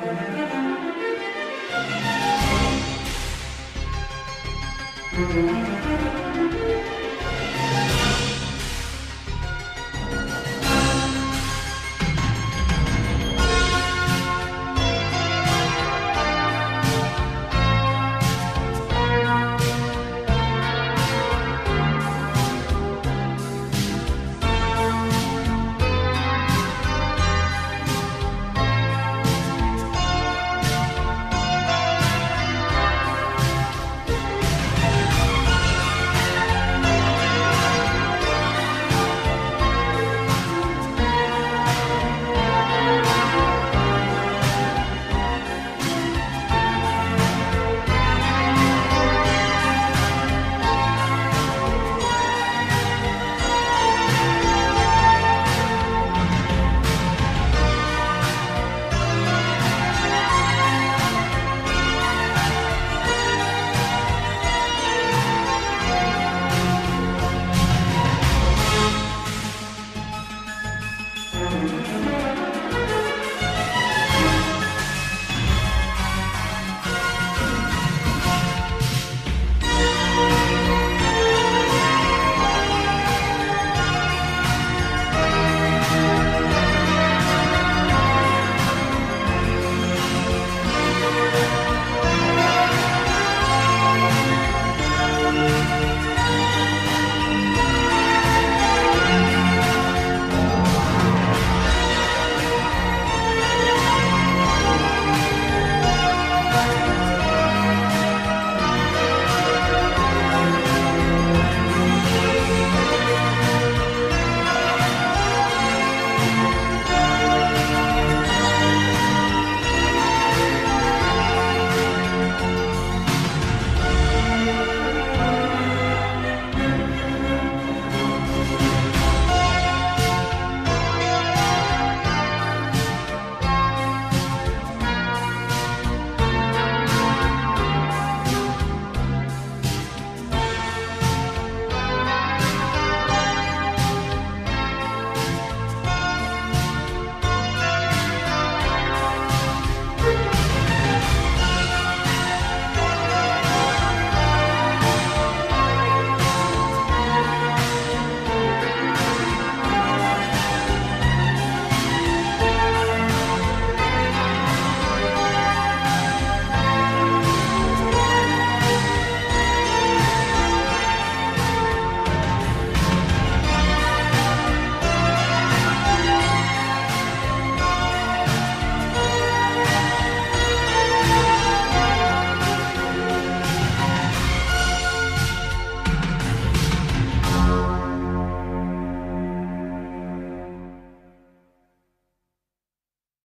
Música